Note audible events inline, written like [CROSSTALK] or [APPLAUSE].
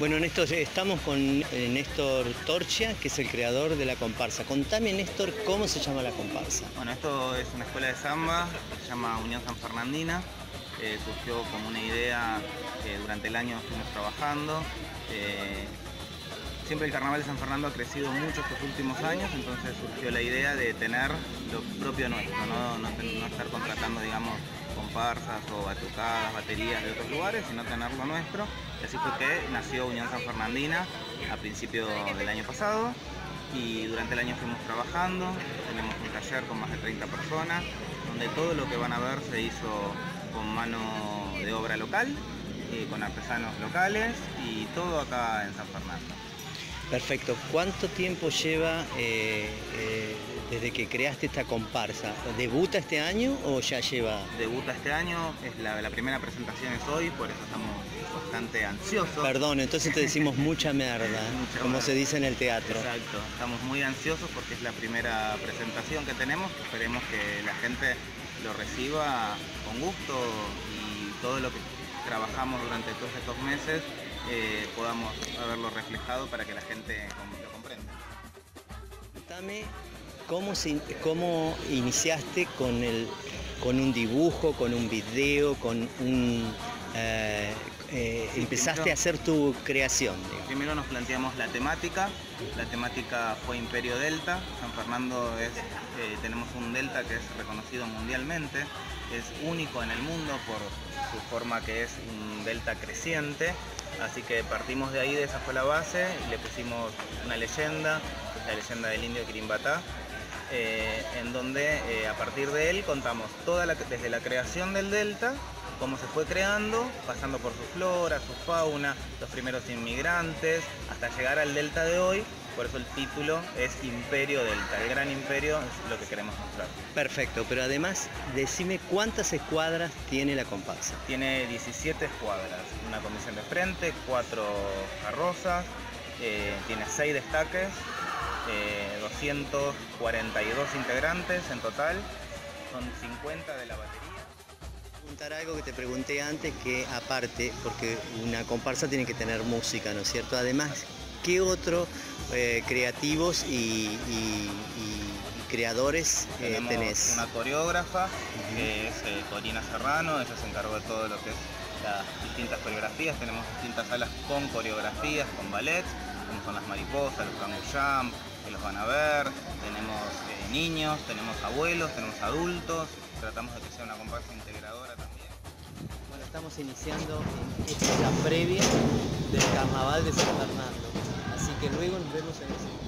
Bueno, Néstor, estamos con eh, Néstor Torchia, que es el creador de la comparsa. Contame, Néstor, cómo se llama la comparsa. Bueno, esto es una escuela de samba se llama Unión San Fernandina. Eh, surgió como una idea que durante el año fuimos trabajando. Eh, siempre el carnaval de San Fernando ha crecido mucho estos últimos años, entonces surgió la idea de tener lo propio nuestro, no estar contratando, digamos, comparsas o batucadas, baterías de otros lugares, sino tener lo nuestro. Y así fue que nació Unión San Fernandina a principio del año pasado y durante el año fuimos trabajando, tenemos un taller con más de 30 personas, donde todo lo que van a ver se hizo con mano de obra local, y con artesanos locales y todo acá en San Fernando. Perfecto. ¿Cuánto tiempo lleva eh, eh, desde que creaste esta comparsa? ¿Debuta este año o ya lleva...? Debuta este año, es la, primera presentación es hoy, por eso estamos bastante ansiosos. Perdón, entonces te decimos [LAUGHS] mucha merda, como se dice en el teatro. Exacto, estamos muy ansiosos porque es la primera presentación que tenemos, esperemos que la gente lo reciba con gusto y todo lo que trabajamos durante todos estos meses eh, podamos haberlo reflejado para que la gente lo comprenda. Contame cómo, cómo iniciaste con, el, con un dibujo, con un video, con un... Eh, eh, empezaste a hacer tu creación. Primero nos planteamos la temática, la temática fue Imperio Delta, San Fernando es, tenemos un delta que es reconocido mundialmente, es único en el mundo por su forma que es un delta creciente Así que partimos de ahí, de esa fue la base, y le pusimos una leyenda, la leyenda del indio Quirimbatá, eh, en donde eh, a partir de él contamos toda desde la creación del delta, cómo se fue creando, pasando por su flora, su fauna, los primeros inmigrantes, hasta llegar al delta de hoy, por eso el título es Imperio Delta, el gran imperio es lo que queremos mostrar. Perfecto, pero además decime cuántas escuadras tiene la comparsa. Tiene 17 escuadras, una comisión de frente, cuatro carrozas, eh, tiene 6 destaques, 242 eh, integrantes en total, son 50 de la batería preguntar algo que te pregunté antes, que aparte, porque una comparsa tiene que tener música, ¿no es cierto? Además, ¿qué otro eh, creativos y, creadores eh, tenés? Una coreógrafa, que es eh, Corina Serrano, ella se encargó de todo lo que es las distintas coreografías, tenemos distintas salas con coreografías, con ballet, como son las mariposas, los canguyam, que los van a ver, tenemos niños, tenemos abuelos, tenemos adultos, tratamos de que sea una comparsa integradora también. Bueno, estamos iniciando esta previa del carnaval de San Fernando. Que luego nos vemos en el